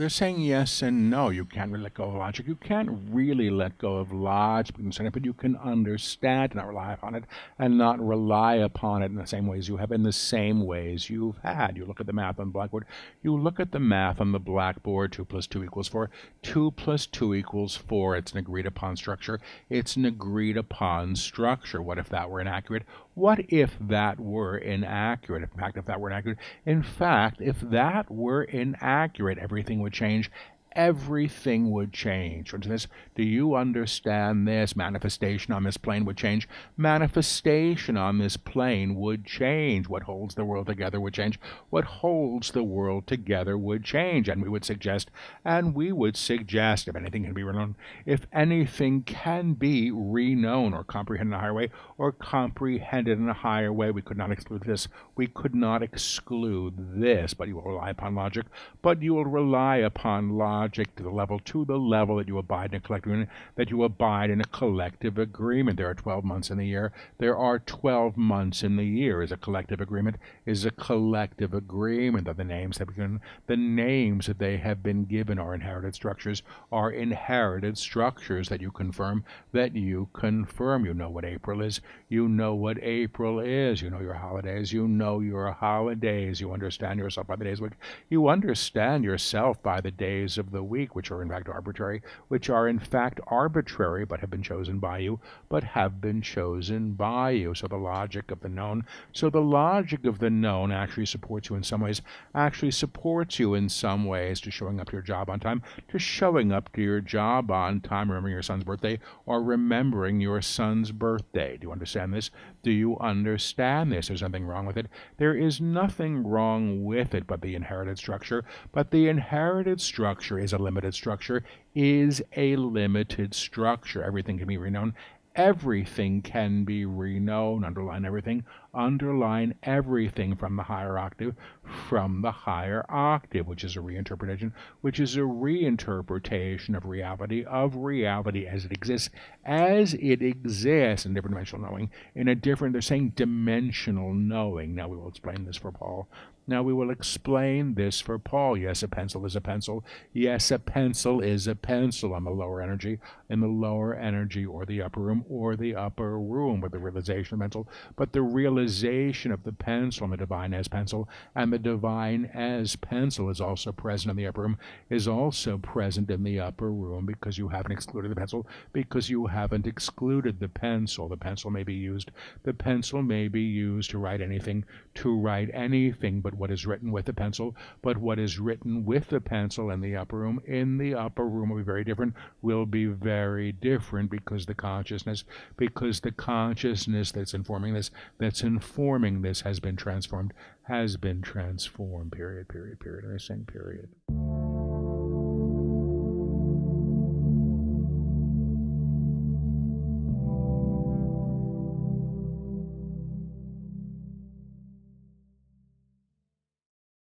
they're saying yes and no. You can't really let go of logic. You can't really let go of logic, but you can understand and not rely upon it, and not rely upon it in the same ways you have, in the same ways you've had. You look at the math on the blackboard. You look at the math on the blackboard. Two plus two equals four. Two plus two equals four. It's an agreed upon structure. It's an agreed upon structure. What if that were inaccurate? What if that were inaccurate? In fact, if that were inaccurate, in fact, if that were inaccurate, everything would change everything would change. This, do you understand this? Manifestation on this plane would change. Manifestation on this plane would change. What holds the world together would change. What holds the world together would change. And we would suggest, and we would suggest, if anything can be renowned, if anything can be reknown or comprehended in a higher way, or comprehended in a higher way, we could not exclude this. We could not exclude this, but you will rely upon logic, but you will rely upon logic logic to the level to the level that you abide in a collective agreement, that you abide in a collective agreement. There are 12 months in the year. There are 12 months in the year. Is a collective agreement is a collective agreement that the names have been the names that they have been given are inherited structures are inherited structures that you confirm that you confirm. You know what April is. You know what April is. You know your holidays. You know your holidays. You understand yourself by the days. You understand yourself by the days of the week, which are in fact arbitrary, which are in fact arbitrary but have been chosen by you, but have been chosen by you. So the logic of the known, so the logic of the known actually supports you in some ways, actually supports you in some ways to showing up to your job on time, to showing up to your job on time, remembering your son's birthday, or remembering your son's birthday. Do you understand this? Do you understand this? There's nothing wrong with it. There is nothing wrong with it but the inherited structure. But the inherited structure is a limited structure, is a limited structure. Everything can be reknown everything can be reknown. Underline everything. Underline everything from the higher octave, from the higher octave, which is a reinterpretation, which is a reinterpretation of reality, of reality as it exists, as it exists in different dimensional knowing, in a different, they're saying dimensional knowing. Now we will explain this for Paul. Now we will explain this for Paul. Yes, a pencil is a pencil. Yes, a pencil is a pencil on the lower energy, in the lower energy or the upper room or the upper room with the realization of pencil. But the realization of the pencil and the divine as pencil and the divine as pencil is also present in the upper room, is also present in the upper room because you haven't excluded the pencil, because you haven't excluded the pencil. The pencil may be used, the pencil may be used to write anything, to write anything but what is written with the pencil, but what is written with the pencil in the upper room, in the upper room will be very different, will be very different because the consciousness, because the consciousness that's informing this, that's informing this has been transformed, has been transformed, period, period, period. I saying period.